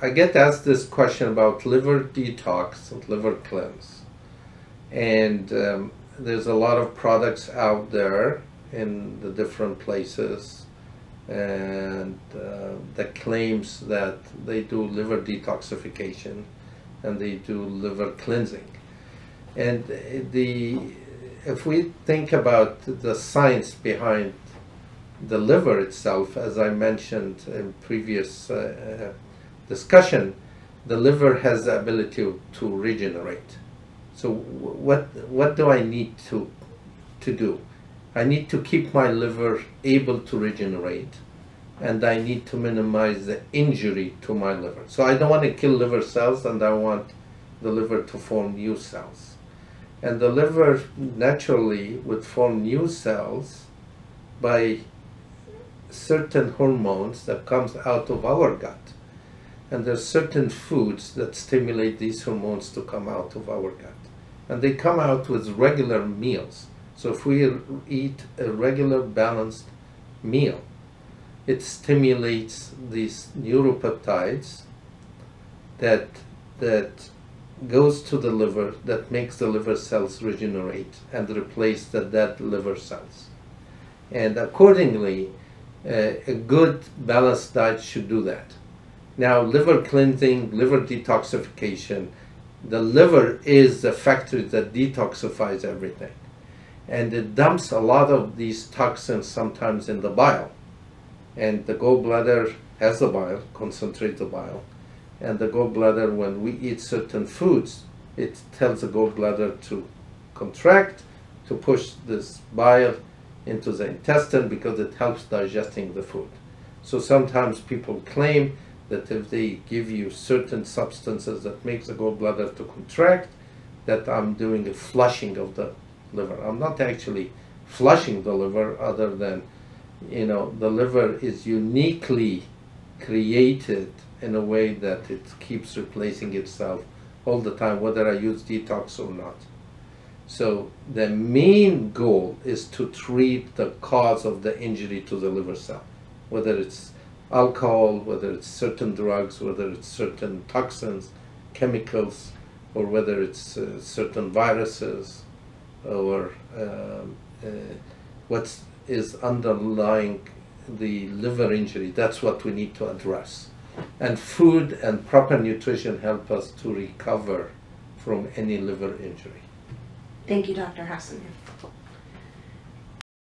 I get asked this question about liver detox and liver cleanse. And um, there's a lot of products out there in the different places and uh, that claims that they do liver detoxification and they do liver cleansing. And the if we think about the science behind the liver itself, as I mentioned in previous uh, discussion, the liver has the ability to, regenerate. So what what do I need to to do? I need to keep my liver able to regenerate and I need to minimize the injury to my liver. So I don't want to kill liver cells and I want the liver to form new cells. And the liver naturally would form new cells by certain hormones that comes out of our gut. And there's certain foods that stimulate these hormones to come out of our gut. And they come out with regular meals. So if we eat a regular balanced meal, it stimulates these neuropeptides that that goes to the liver that makes the liver cells regenerate and replace the dead liver cells. And accordingly, uh, a good balanced diet should do that. Now, liver cleansing, liver detoxification, the liver is the factory that detoxifies everything. And it dumps a lot of these toxins sometimes in the bile. And the gallbladder has the bile, concentrates the bile and the gallbladder, when we eat certain foods, it tells the gallbladder to contract, to push this bile into the intestine because it helps digesting the food. So sometimes people claim that if they give you certain substances that makes the gallbladder to contract, that I'm doing a flushing of the liver. I'm not actually flushing the liver other than, you know, the liver is uniquely created in a way that it keeps replacing itself all the time, whether I use detox or not. So the main goal is to treat the cause of the injury to the liver cell, whether it's alcohol, whether it's certain drugs, whether it's certain toxins, chemicals, or whether it's uh, certain viruses, or um, uh, what is underlying the liver injury. That's what we need to address. And food and proper nutrition help us to recover from any liver injury. Thank you, Dr. Hassan.